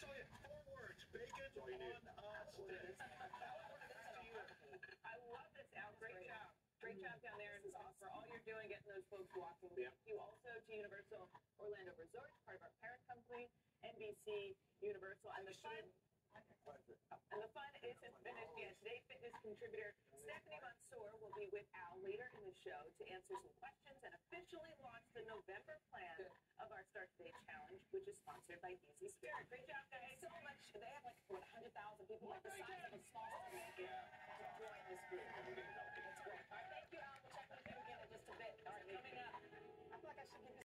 tell you, four words. Bacon on omelets. I love this, Al. Great job. Great job down there for all you're doing, getting those folks walking. Yep. Thank you also to Universal Orlando Resort, part of our parent company, NBC Universal, and the fun. And the fun isn't finished yet. Today, fitness contributor Stephanie Mansour will be with Al later in the show to answer some questions which is sponsored by Easy Spirit. Great job, guys. so much. They have like what 100,000 people, like the size of a small